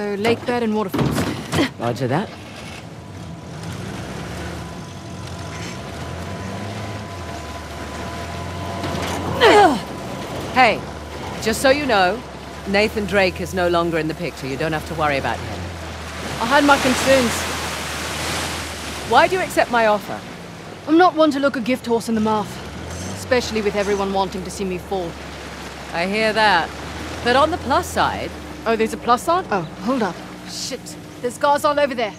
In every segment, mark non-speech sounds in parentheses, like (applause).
So, lake bed and waterfalls. (laughs) Roger that. (sighs) Hey, just so you know, Nathan Drake is no longer in the picture. You don't have to worry about him. I had my concerns. Why do you accept my offer? I'm not one to look a gift horse in the mouth. Especially with everyone wanting to see me fall. I hear that. But on the plus side, Oh, there's a plus side? Oh, hold up. Shit. There's guards all over there.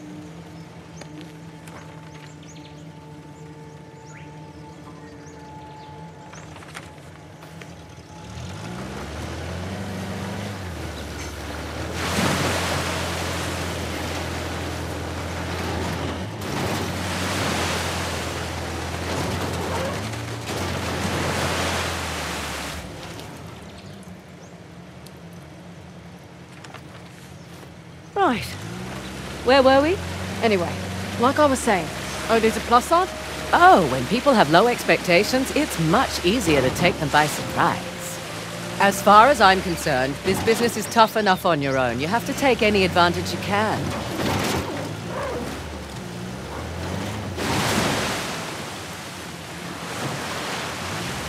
Where were we? Anyway, like I was saying. Oh, there's a plus side? Oh, when people have low expectations, it's much easier to take them by surprise. As far as I'm concerned, this business is tough enough on your own. You have to take any advantage you can.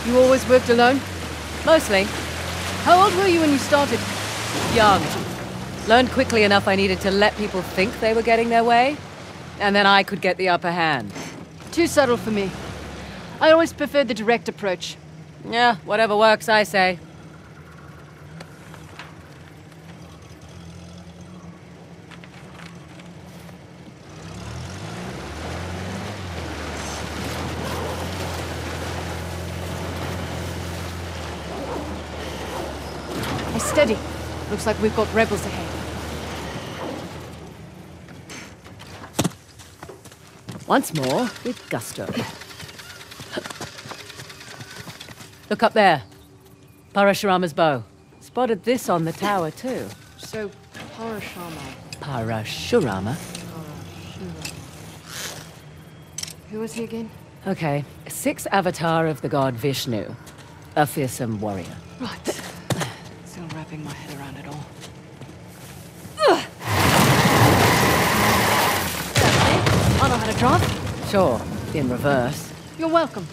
You always worked alone? Mostly How old were you when you started? young. Learned quickly enough I needed to let people think they were getting their way, and then I could get the upper hand. Too subtle for me. I always preferred the direct approach. Yeah, whatever works, I say. Hey, steady. Looks like we've got rebels ahead. Once more, with gusto. Look up there. Parashurama's bow. Spotted this on the tower, too. So, Parashama. Parashurama? Who was he again? Okay, sixth avatar of the god Vishnu. A fearsome warrior. Right. Wrapping my head around it all. I know how to drive. Sure, in reverse. You're welcome.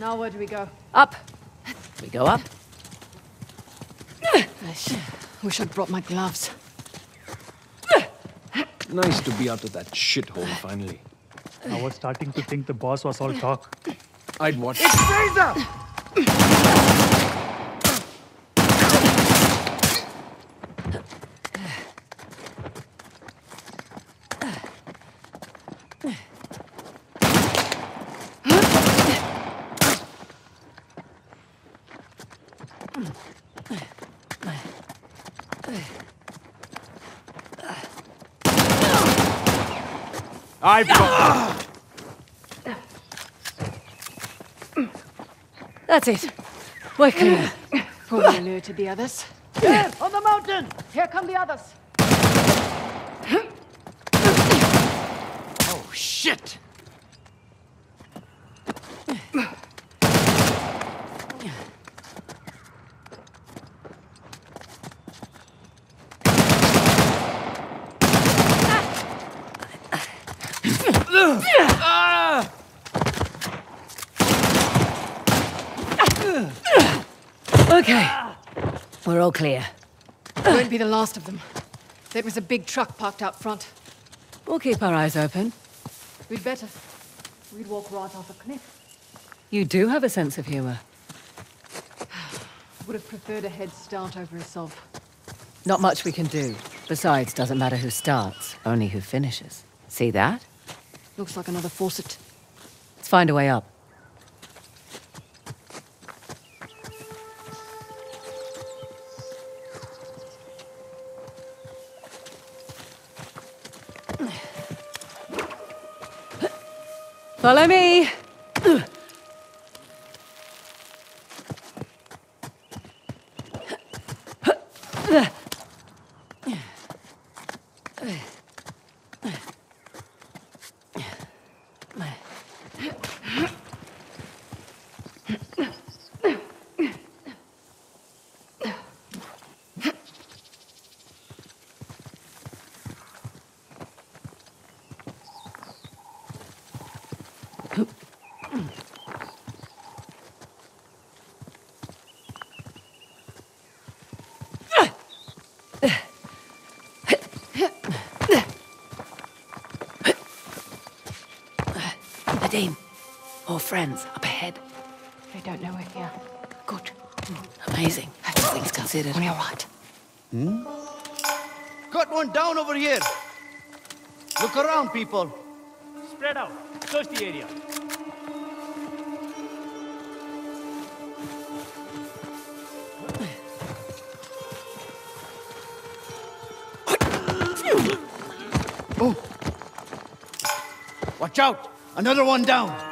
Now where do we go? Up. We go up. Wish I'd brought my gloves. Nice to be out of that shithole finally. I was starting to think the boss was all talk. I'd watch. I've got. That's it. We're clear. Probably alerted the others. There, on the mountain! Here come the others. Oh shit! Okay. We're all clear. Won't be the last of them. There was a big truck parked out front. We'll keep our eyes open. We'd better. We'd walk right off a cliff. You do have a sense of humor. I (sighs) would have preferred a head start over Asav. Not much we can do. Besides, doesn't matter who starts, only who finishes. See that? Looks like another faucet. Let's find a way up. Follow me! Nadine, more friends up ahead. They don't know we're here. Good. Amazing. All things considered. On your right. Hmm? Got one down over here. Look around, people. Spread out. Search the area. Oh. Watch out. Another one down.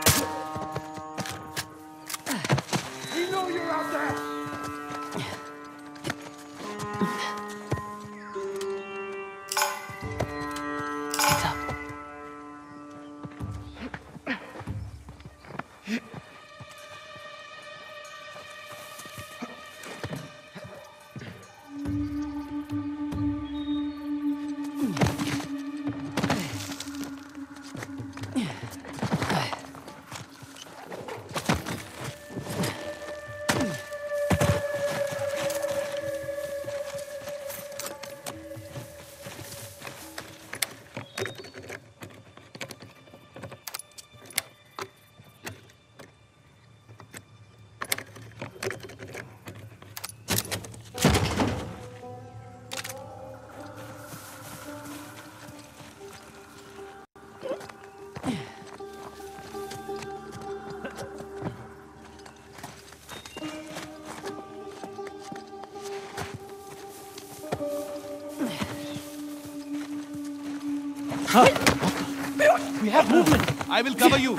(laughs) We have movement. I will cover you.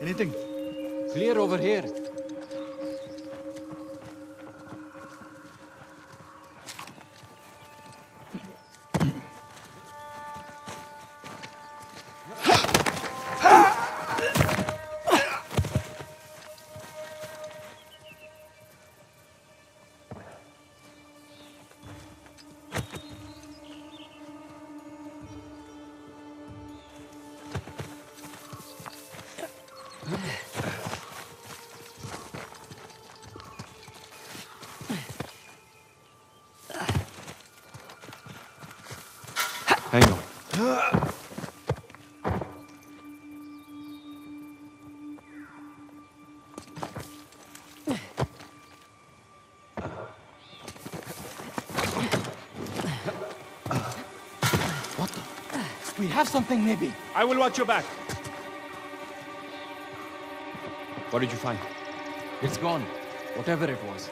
Anything? Clear over here. We have something, maybe. I will watch your back. What did you find? It's gone. Whatever it was.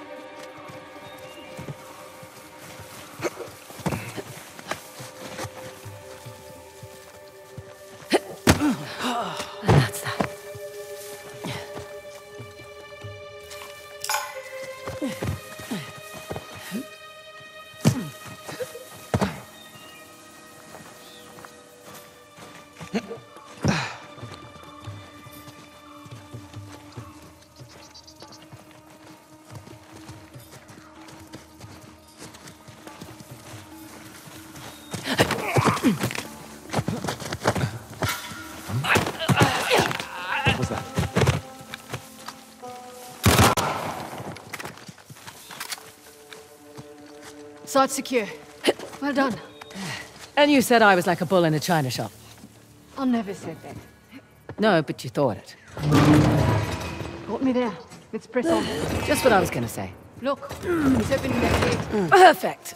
Site secure. Well done. And you said I was like a bull in a china shop. I never said that. No, but you thought it. Got me there. Let's press on. Just what I was gonna say. Look, he's opening that gate. Perfect.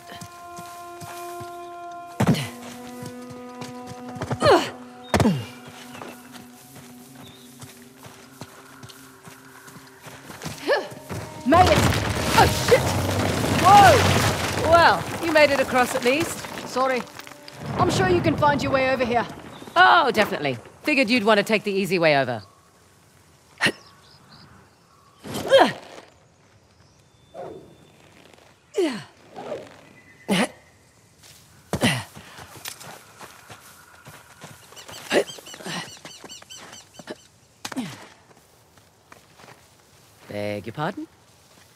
Made it across at least. Sorry. I'm sure you can find your way over here. Oh, definitely. Figured you'd want to take the easy way over. Beg your pardon?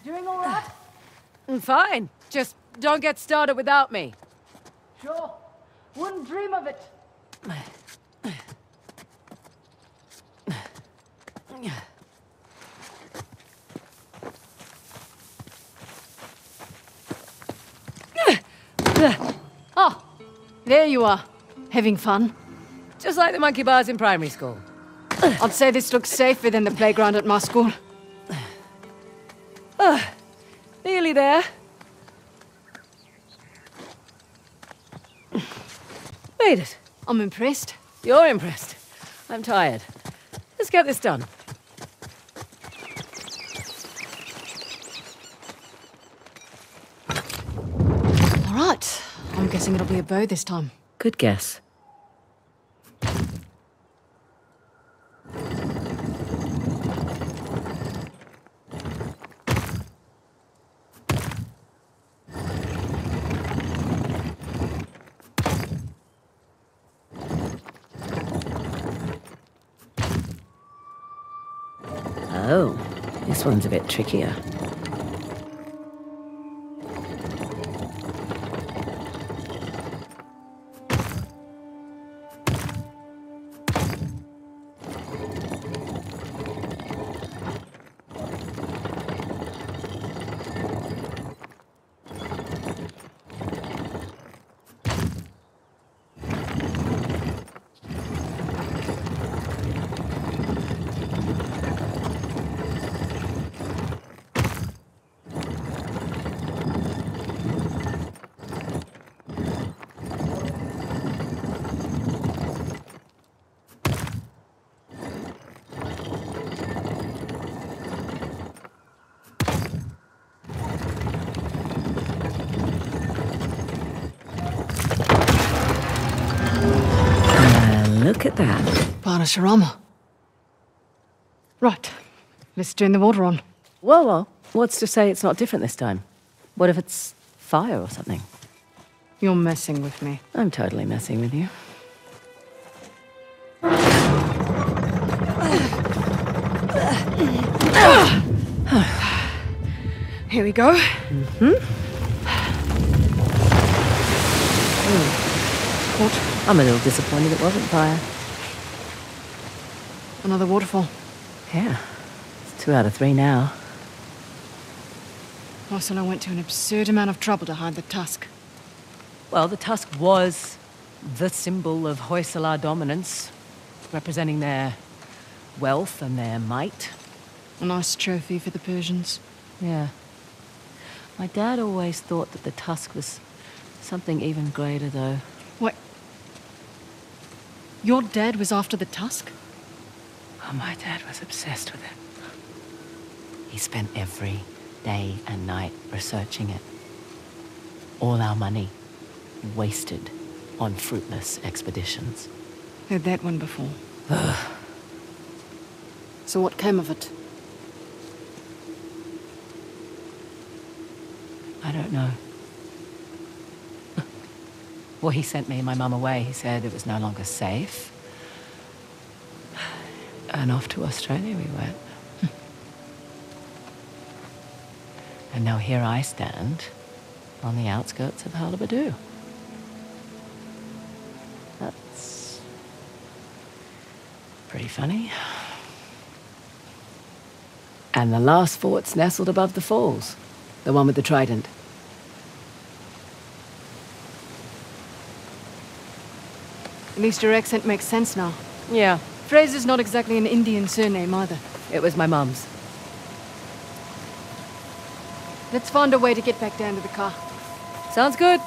Doing all right? Mm, Fine. Don't get started without me. Sure. Wouldn't dream of it. Oh, there you are. Having fun? Just like the monkey bars in primary school. I'd say this looks safer than the playground at my school. Ah, nearly there. Made it. I'm impressed. You're impressed. I'm tired. Let's get this done. All right. I'm guessing it'll be a bow this time. Good guess. Oh, one's a bit trickier. At that. Parashurama. Right. Let's turn the water on. Whoa, whoa. What's to say it's not different this time? What if it's fire or something? You're messing with me. I'm totally messing with you. Here we go. Hmm. What? I'm a little disappointed it wasn't fire. Another waterfall. Yeah. It's two out of three now. Ursula went to an absurd amount of trouble to hide the tusk. Well, the tusk was the symbol of Hoysala dominance, representing their wealth and their might. A nice trophy for the Persians. Yeah. My dad always thought that the tusk was something even greater, though. What? Your dad was after the tusk? Oh, my dad was obsessed with it. He spent every day and night researching it. All our money wasted on fruitless expeditions. Heard that one before. so what came of it? I don't know. (laughs) well, he sent me and my mum away. He said it was no longer safe. And off to Australia we went. and now here I stand on the outskirts of Halebidu. That's pretty funny. And the last fort's nestled above the falls. The one with the trident. At least your accent makes sense now. Yeah, Frazer's not exactly an Indian surname either. it was my mum's. Let's find a way to get back down to the car. Sounds good.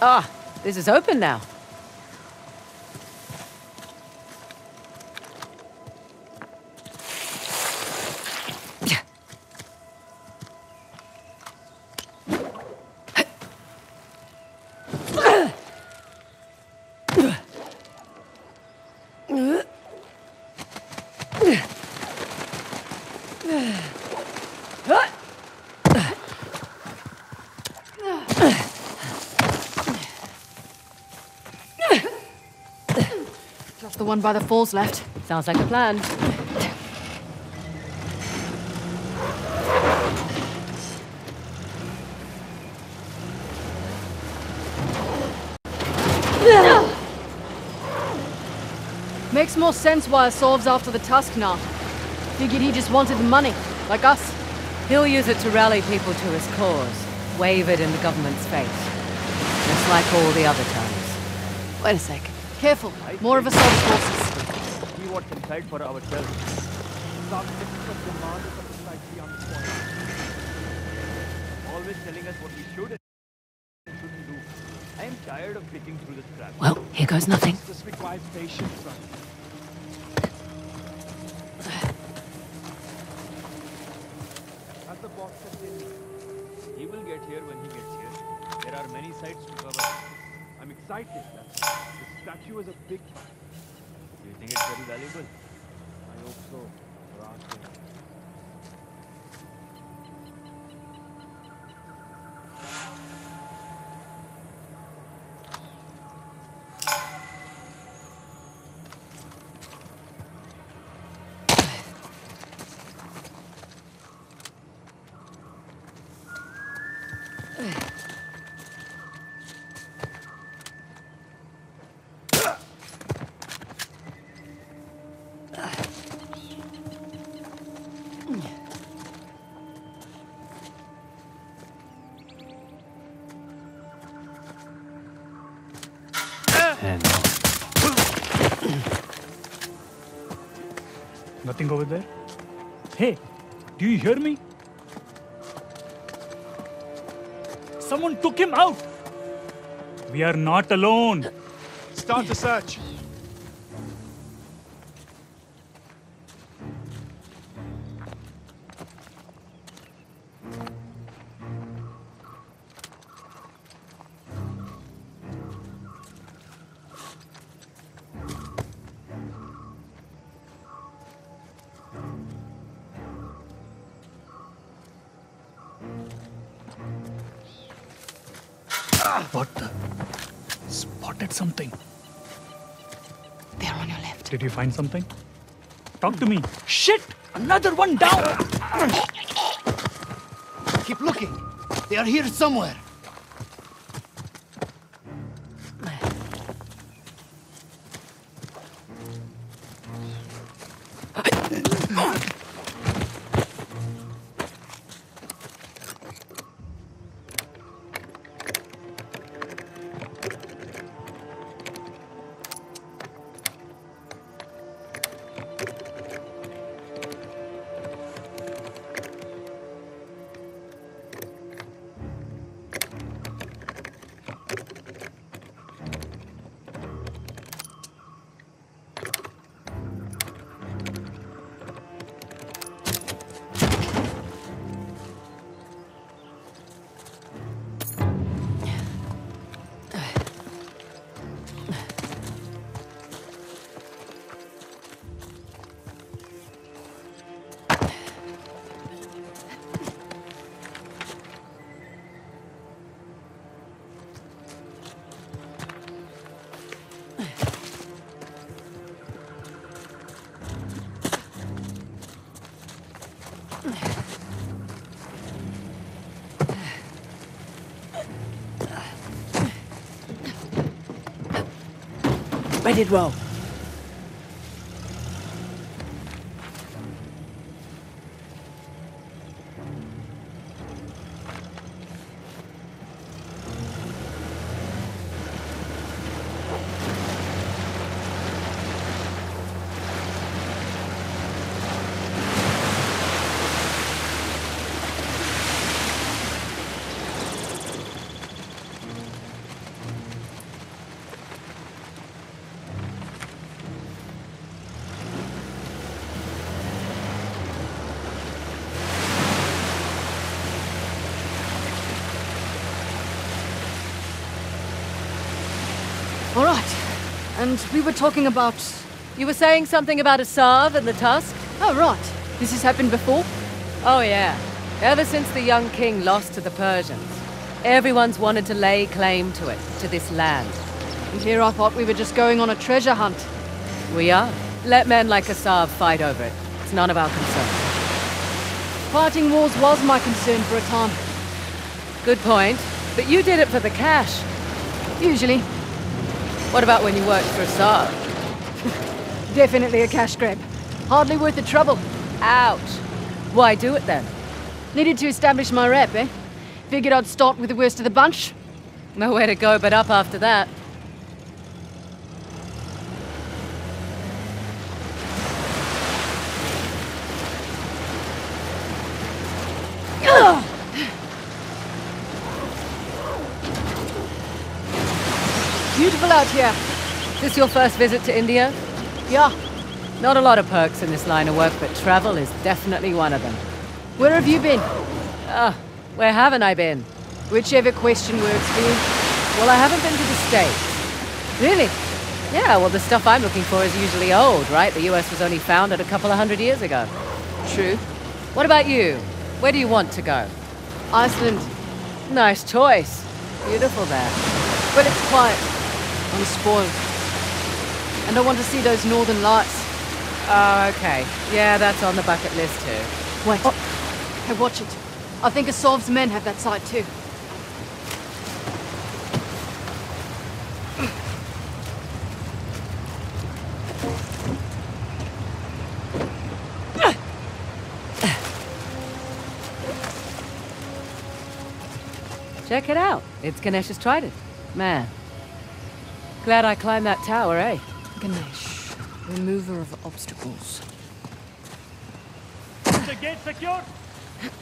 Ah, this is open now. One by the falls left. Sounds like a plan. Makes more sense why Solve's after the tusk now. Figured he just wanted the money, like us. He'll use it to rally people to his cause, wave it in the government's face. Just like all the other times. Wait a sec. Careful. More of Asav's forces. See what's inside for ourselves. Stop taking up demand of the society on the point. Always telling us what we should and shouldn't do. I am tired of picking through the scraps. Well, here goes nothing. This requires patience, son. As the boss said he will get here when he gets here. There are many sites to excited. That's all. The statue is a big part. Do you think it's very valuable? I hope so. Nothing over there? Hey, do you hear me? Someone took him out! We are not alone. Start the search. Did you find something? Talk to me. Shit! Another one down! Keep looking. They are here somewhere. Ready did roll. And we were talking about. You were saying something about Asav and the Tusk? Oh, right. This has happened before? Oh, yeah. Ever since the young king lost to the Persians, everyone's wanted to lay claim to it, to this land. And here I thought we were just going on a treasure hunt. We are. Let men like Asav fight over it. It's none of our concern. Fighting wars was my concern for a time. Good point. But you did it for the cash. Usually. What about when you worked for Asav? (laughs) Definitely a cash grab. Hardly worth the trouble. Ouch. Why do it then? Needed to establish my rep, eh? Figured I'd start with the worst of the bunch. Nowhere to go but up after that. Out here. This your first visit to India? Yeah. Not a lot of perks in this line of work, but travel is definitely one of them. Where have you been? Ah, where haven't I been? Whichever question works for you. Well, I haven't been to the States. Really? Yeah, well, the stuff I'm looking for is usually old, right? The US was only founded a couple of hundred years ago. True. What about you? Where do you want to go? Iceland. Nice choice. Beautiful there. But it's quiet. I'm spoiled. And I want to see those northern lights. Oh, okay. Yeah, that's on the bucket list too. Wait. Oh. Hey, watch it. I think Asav's men have that sight too. Check it out. It's Ganesh's trident. Man. Glad I climbed that tower, eh? Ganesh, remover of obstacles. Is The gate secured?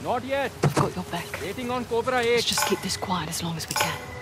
Not yet. I've got your back. Waiting on Cobra Let's just keep this quiet as long as we can.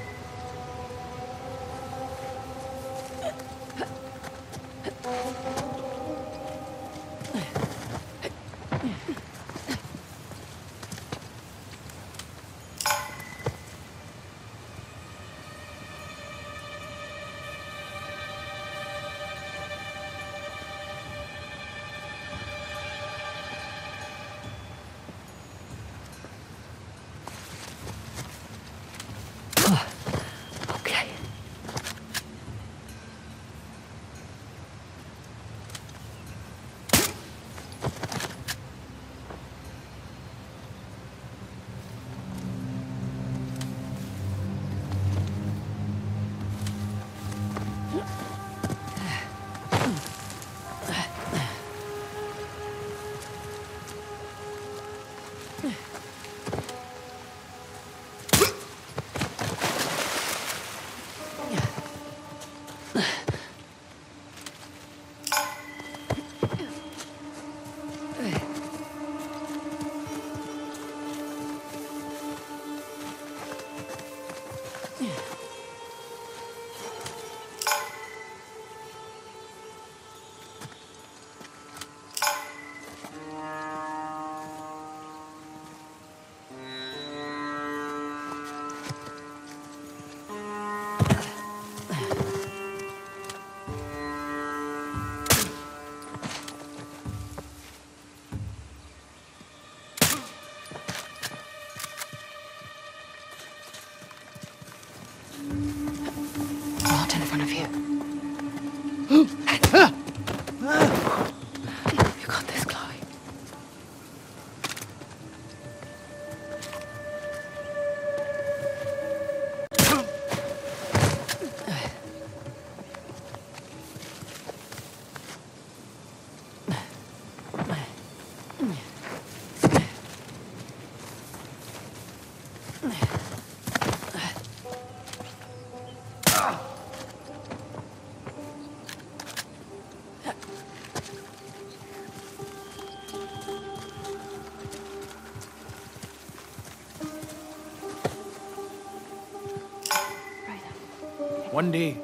One day,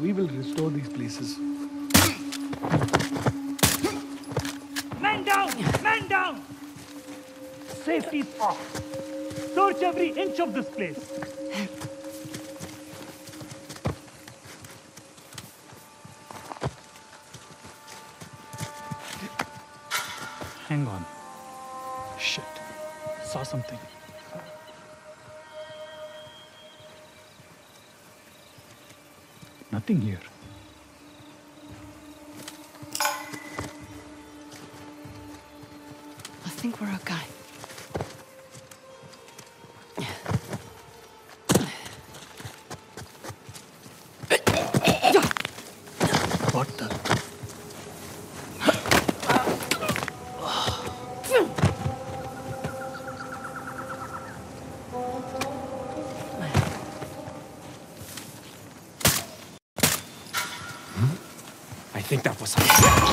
we will restore these places. Man down! Man down! Safety's off. Search every inch of this place. Hang on. Shit. Saw something. Nothing here.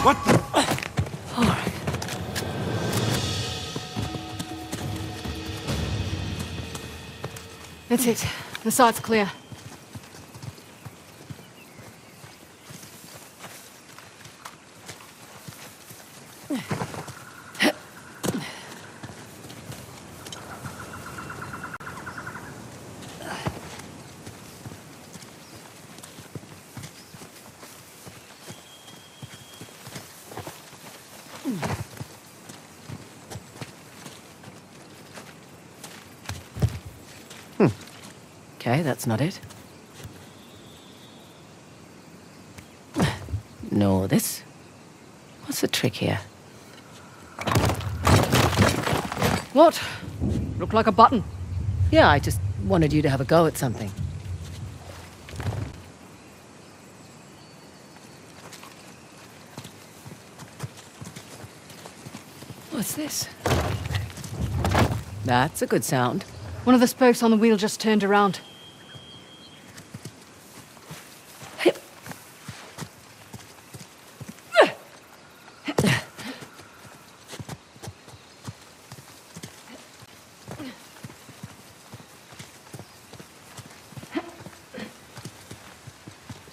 What the? All right. That's it. The site's clear. Okay, that's not it. No, this. What's the trick here? What? Looked like a button. Yeah, I just wanted you to have a go at something. What's this? That's a good sound. One of the spokes on the wheel just turned around.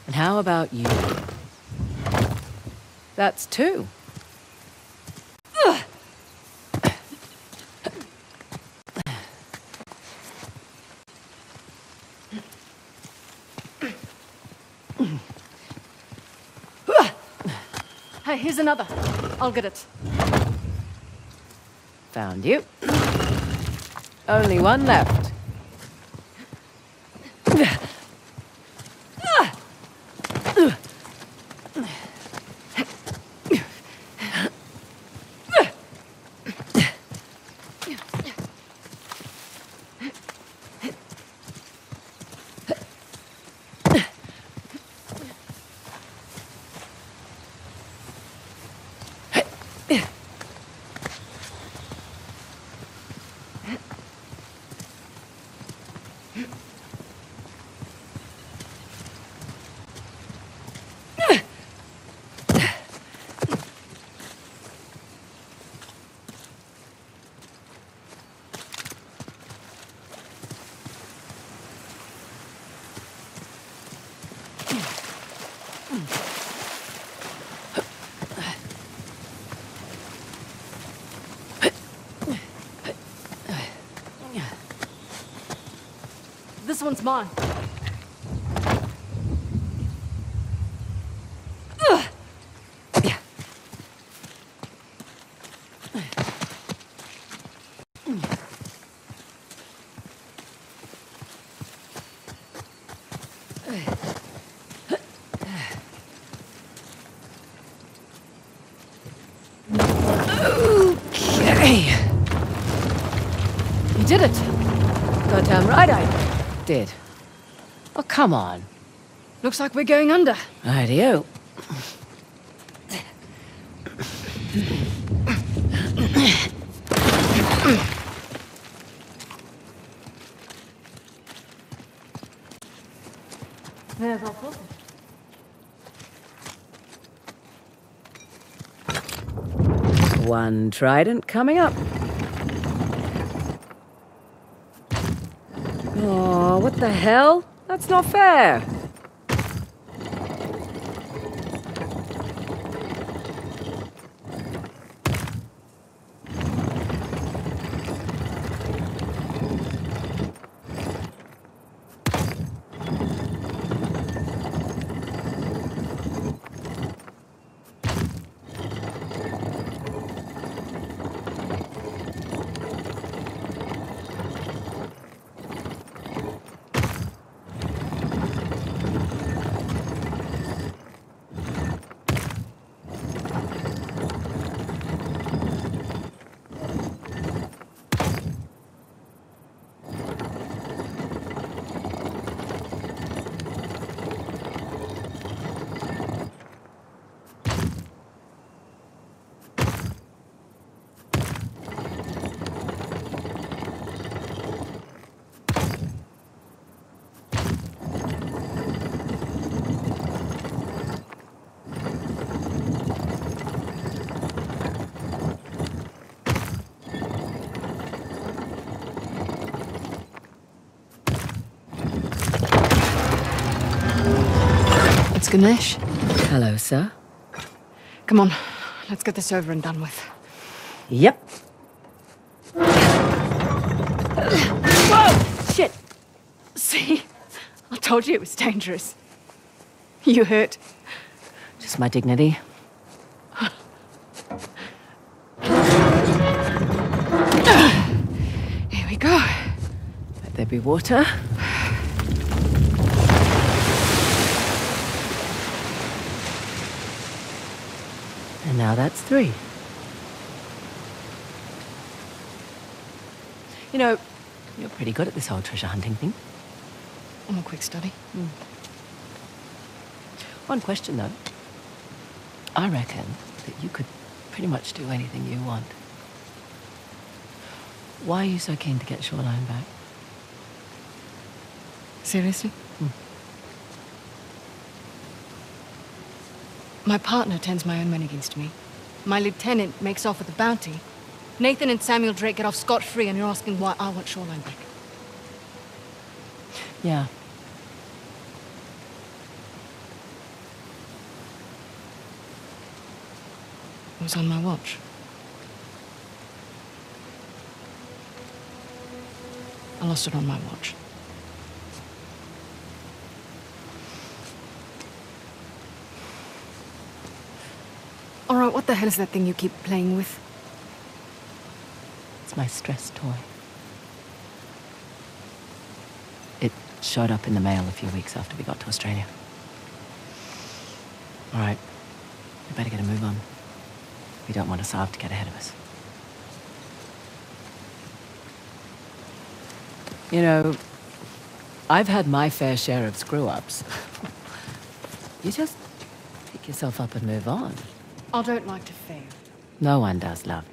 And how about you? That's two. Hey, here's another. I'll get it. Found you. Only one left. This one's mine. Okay. You did it. Goddamn right I did. Oh, come on. Looks like we're going under. Rightio. There's our. One trident coming up. Oh, what the hell? That's not fair. Ganesh, Hello, sir. come on. Let's get this over and done with. Yep. Whoa! Shit! See? I told you it was dangerous. You hurt. Just my dignity. Here we go. Let there be water. And now that's three. You know, you're pretty good at this whole treasure hunting thing. I'm a quick study. Hmm. One question though. I reckon that you could pretty much do anything you want. Why are you so keen to get Shoreline back? Seriously? Hmm. My partner turns my own men against me. My lieutenant makes off with the bounty. Nathan and Samuel Drake get off scot-free, and you're asking why I want Shoreline back. Yeah. It was on my watch. I lost it on my watch. What the hell is that thing you keep playing with? It's my stress toy. It showed up in the mail a few weeks after we got to Australia. All right. We better get a move on. We don't want Asav to get ahead of us. You know, I've had my fair share of screw-ups. (laughs) you just pick yourself up and move on. I don't like to fail. No one does, love.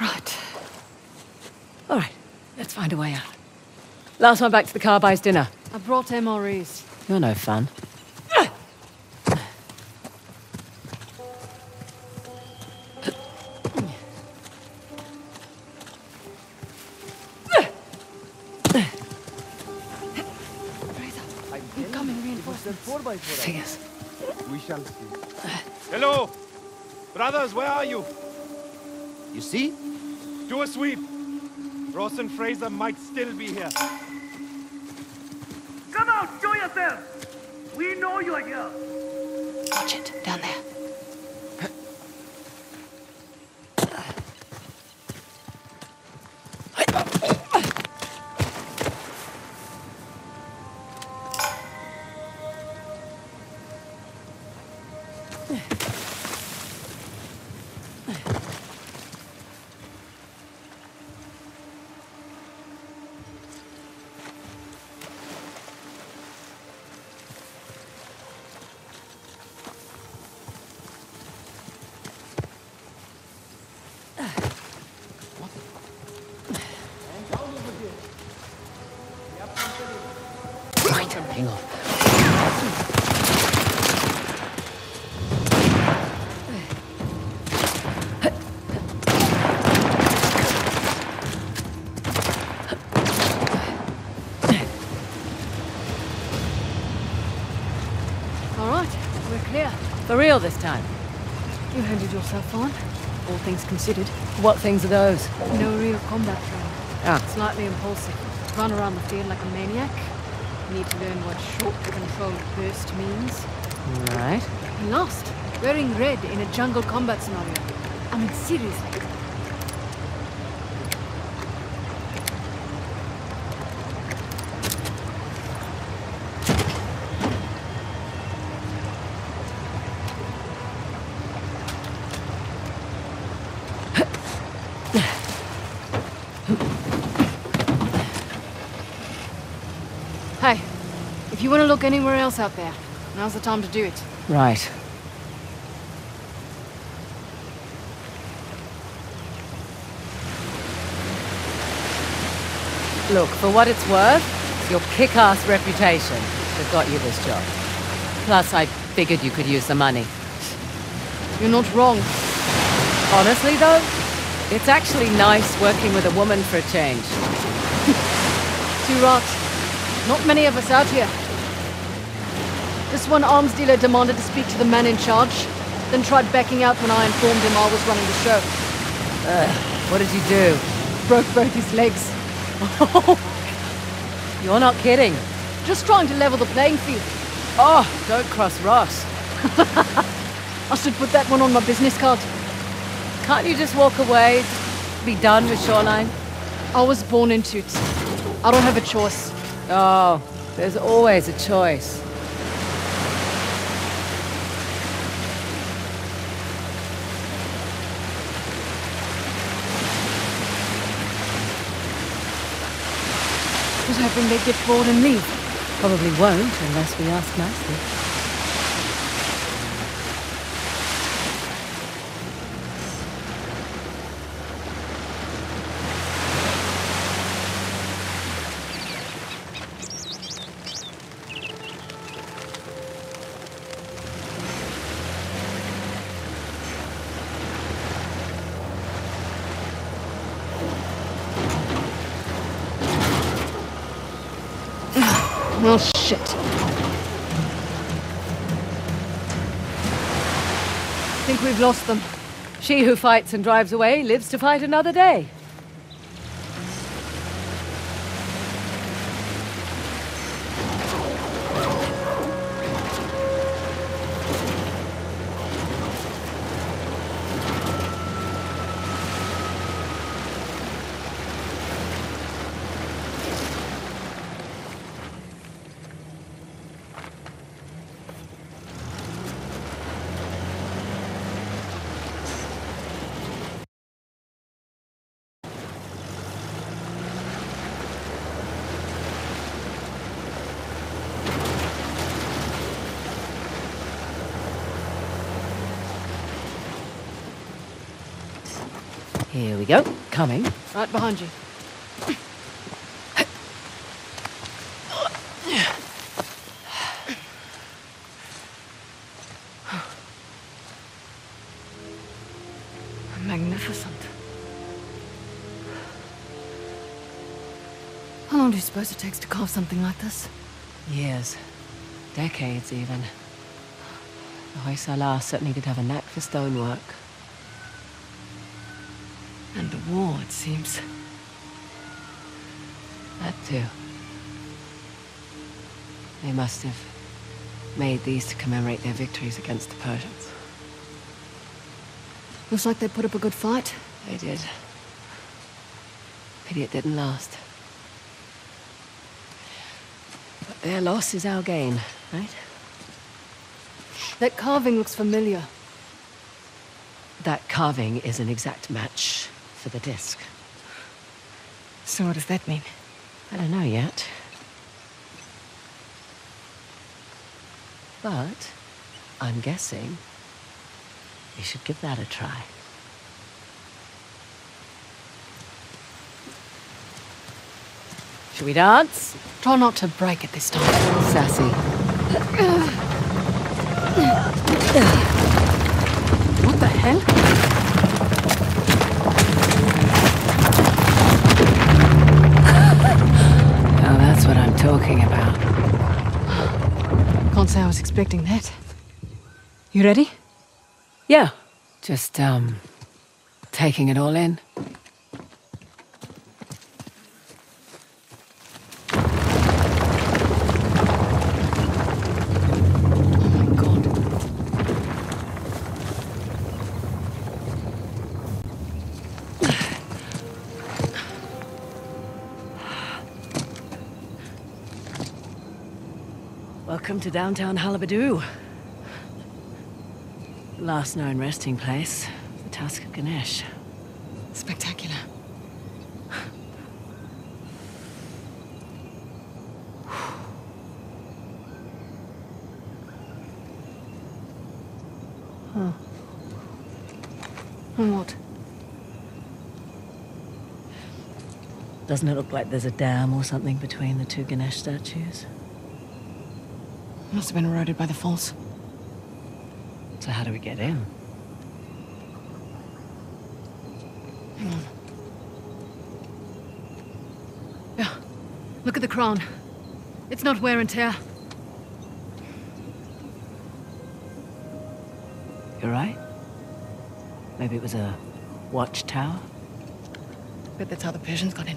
Right. All right, let's find a way out. Last one back to the car buys dinner. I brought MREs. You're no fun. Incoming reinforcements. Figures. We shall see. Hello! Brothers, where are you? You see? Do a sweep. Ross and Frazer might still be here. Come out, show yourself! We know you're here! Watch it, down there. Right, real this time. You handled yourself on, all things considered. What things are those? No real combat training. Ah. Slightly impulsive. Run around the field like a maniac. Need to learn what short controlled burst means. Right. Lost, wearing red in a jungle combat scenario. I mean, seriously. Hey, if you want to look anywhere else out there, now's the time to do it. Right. Look, for what it's worth, Your kick-ass reputation that got you this job. Plus, I figured you could use the money. You're not wrong. Honestly, though, it's actually nice working with a woman for a change. (laughs) Two rats. Not many of us out here. This one arms dealer demanded to speak to the man in charge, then tried backing out when I informed him I was running the show. Uh, what did you do? Broke both his legs. (laughs) You're not kidding. Just trying to level the playing field. Oh, don't cross Ross. (laughs) I should put that one on my business card. Can't you just walk away? Be done with Shoreline? I was born into it. I don't have a choice. Oh, there's always a choice. Was hoping they'd get bored and leave. Probably won't unless we ask nicely. Oh, shit. I think we've lost them. She who fights and drives away lives to fight another day. Here we go. Coming. Right behind you. Magnificent. How long do you suppose it takes to carve something like this? Years. Decades, even. Hoysala certainly did have a knack for stonework. And the war, it seems. That too. They must have made these to commemorate their victories against the Persians. Looks like they put up a good fight. They did. Pity it didn't last. But their loss is our gain, right? That carving looks familiar. That carving is an exact match for the disc. So what does that mean? I don't know yet. But I'm guessing you should give that a try. Should we dance? Try not to break it this time. Sassy. What the hell? I was expecting that. You ready? Yeah. Just, um, taking it all in. Welcome to downtown Halebidu. Last known resting place, the Tusk of Ganesh. Spectacular. Huh. And what? Doesn't it look like there's a dam or something between the two Ganesh statues? Must have been eroded by the falls. So how do we get in? Hang on. Yeah. Look at the crown. It's not wear and tear. You're right. Maybe it was a watchtower? Bet that's how the Persians got in.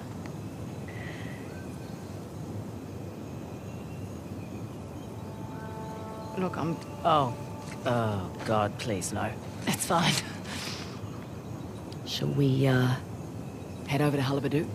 Look, I'm. Oh, oh God, please no. It's fine. Shall we uh, head over to on.